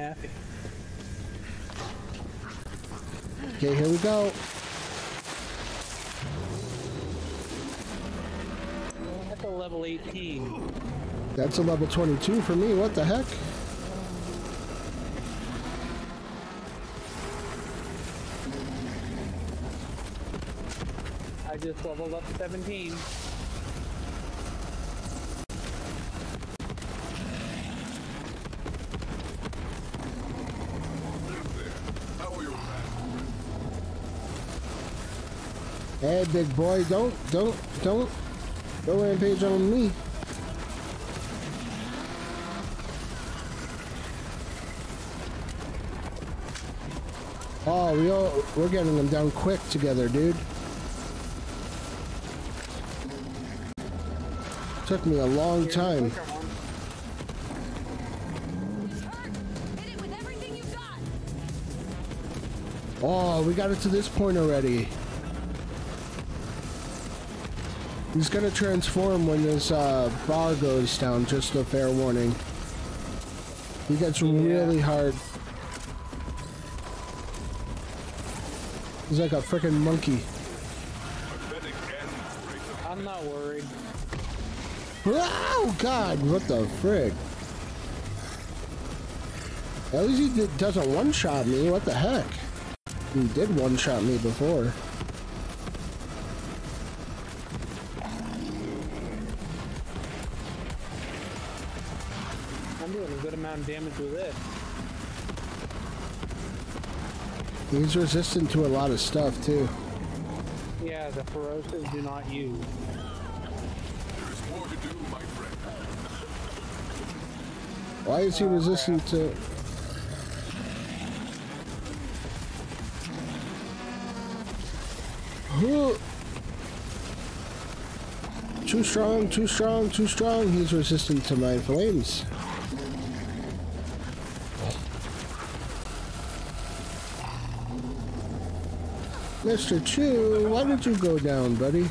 happy. Okay, here we go. That's a level 18. That's a level 22 for me. What the heck? I just leveled up 17. Hey, big boy, don't, don't, don't, don't rampage on me. Oh, we all, we're getting them down quick together, dude. Took me a long time. quicker one. He's hurt. Hit it with everything you've got. Oh, we got it to this point already. He's gonna transform when this uh, bar goes down, just a fair warning. He gets really hard. He's like a freaking monkey. I'm not worried. Oh god, what the frick? At least he did, doesn't one-shot me, what the heck? He did one-shot me before. Amount of damage with it. He's resistant to a lot of stuff too. Yeah, the Ferocious do not use. Why is he resistant to... Too strong, too strong, too strong. He's resistant to my flames. Mr. Chew, why did you go down, buddy?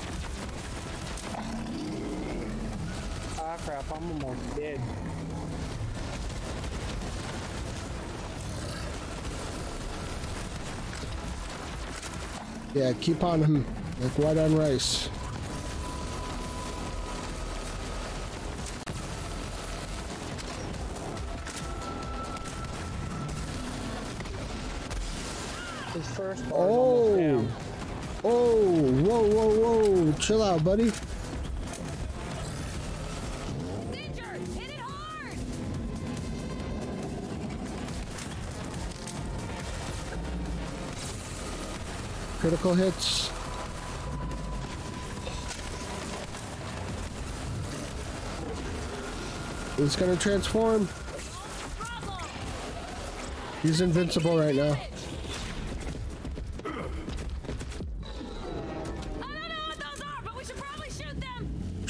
Ah crap, I'm almost dead. Yeah, keep on him like white on rice. Oh, oh, whoa, whoa, whoa! Chill out, buddy. Critical hits. He's gonna transform. He's invincible right now.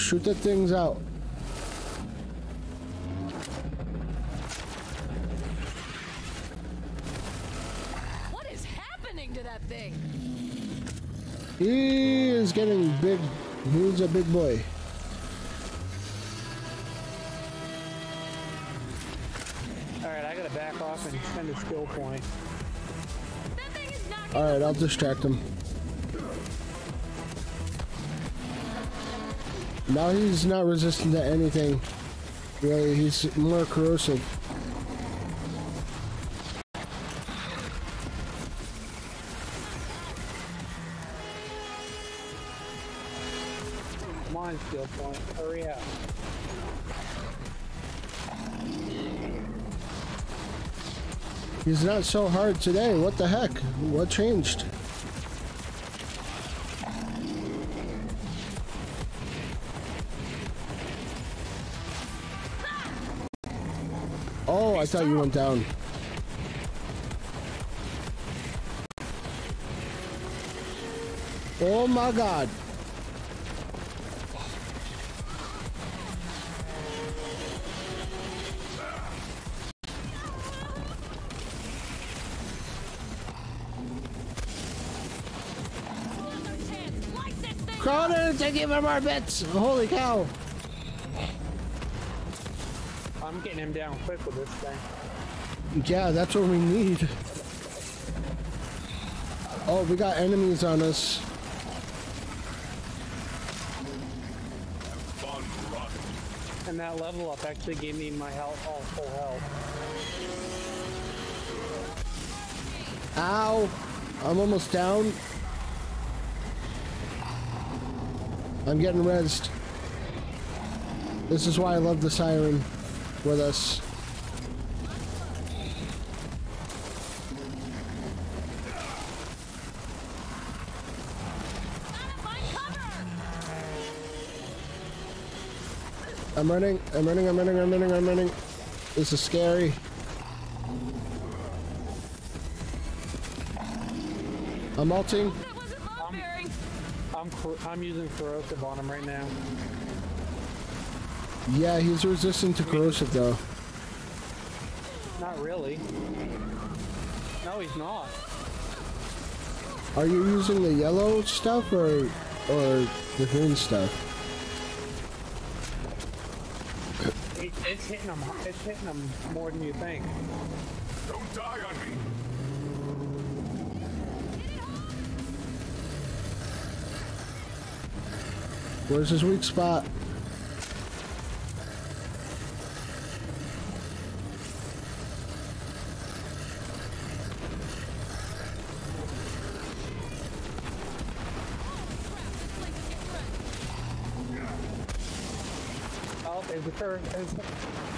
Shoot the things out. What is happening to that thing? He is getting big. He's a big boy. Alright, I gotta back off and spend a skill point. That thing is knocking All right, I'll distract him. Now he's not resistant to anything. Really, he's more corrosive. Come on, skill point. Hurry up. He's not so hard today. What the heck? What changed? I thought you went down. Oh my god. Cronin, take him from our bits! Holy cow! I'm getting him down quick with this thing. Yeah, that's what we need. Oh, we got enemies on us. And that level up actually gave me my health, all full health. Ow! I'm almost down. I'm getting rezzed. This is why I love the siren with us. Gotta find cover! I'm running, I'm running, I'm running, I'm running, I'm running. This is scary. I'm ulting. That wasn't load bearing! I'm I'm using corrosive on him right now. Yeah, he's resistant to corrosive though. Not really. No, he's not. Are you using the yellow stuff or or the green stuff? It, it's hitting him. It's hitting him more than you think. Don't die on me. Where's his weak spot? There's the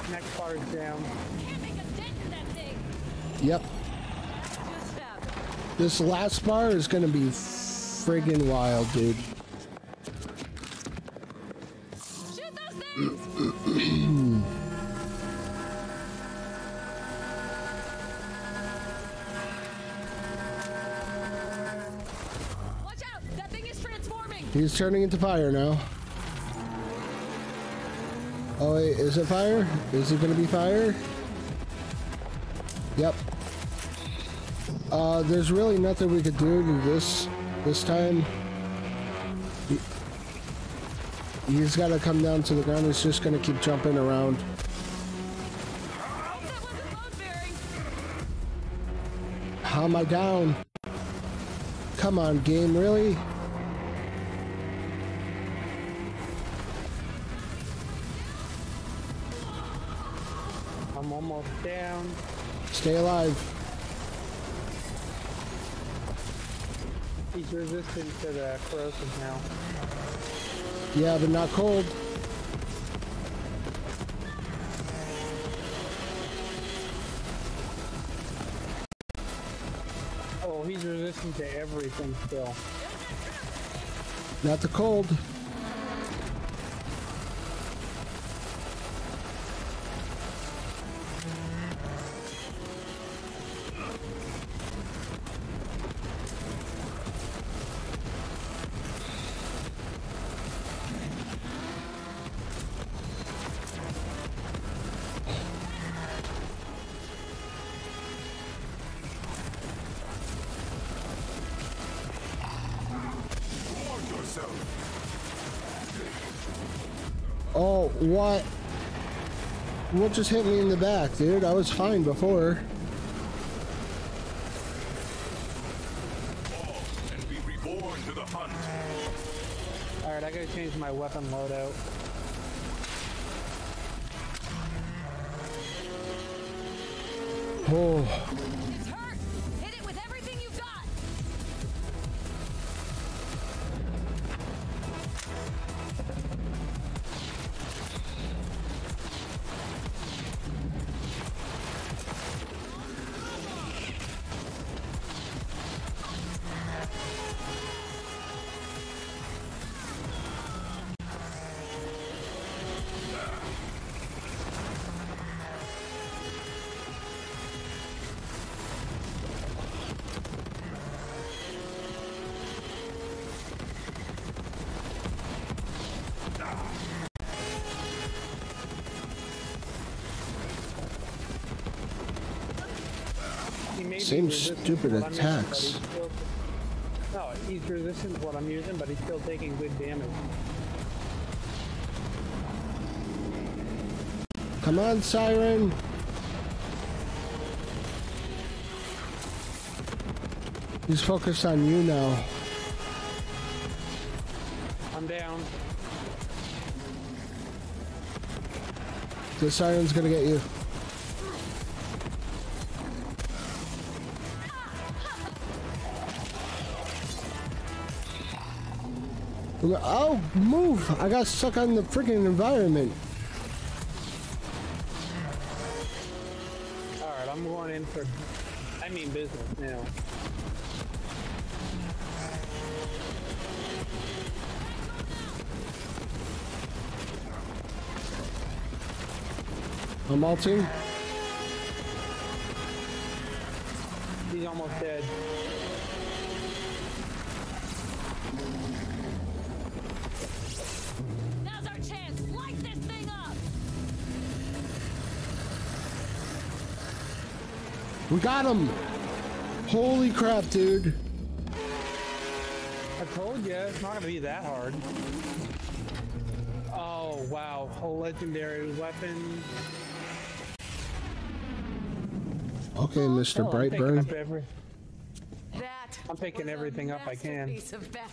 next bar is down. Can't make a dent in that thing! Yep. This last bar is gonna be friggin' wild, dude. Shoot those things! Watch out! That thing is transforming! He's turning into fire now. Oh wait, is it fire? Is it gonna be fire? Yep. Uh, there's really nothing we could do to this this time. He, he's gotta come down to the ground. He's just gonna keep jumping around. How am I down? Come on, game, really? Down. Stay alive. He's resistant to the corrosive now. Yeah, but not cold. Oh, he's resistant to everything still. Not the cold. Oh, what? What just hit me in the back, dude? I was fine before. Fall and be reborn to the hunt. Alright, I gotta change my weapon loadout. Oh, same stupid attacks. No, he's resistant to what I'm using, but he's still taking good damage. Come on, Siren! He's focused on you now. I'm down. The Siren's gonna get you. Oh, move! I got stuck on the freaking environment. Alright, I'm going in for, I mean business now. I'm ulting. He's almost dead. We got him! Holy crap, dude. I told you, it's not gonna be that hard. Oh, wow. A legendary weapon. Okay, Mr. Oh, Brightburn. up every- That I'm picking everything up I can. masterpiece of bad